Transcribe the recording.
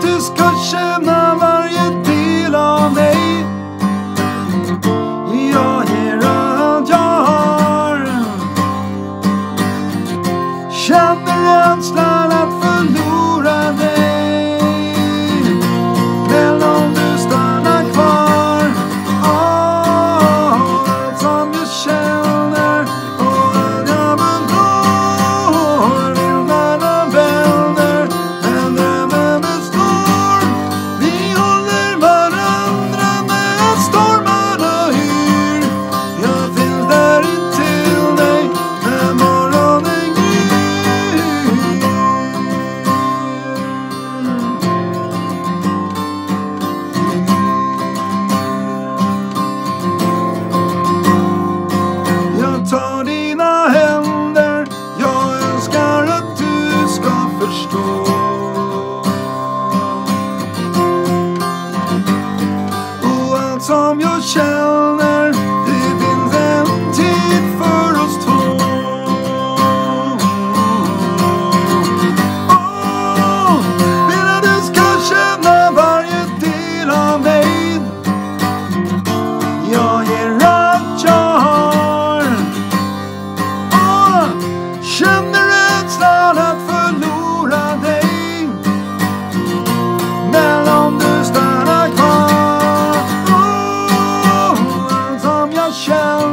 discussion from your shelter. show.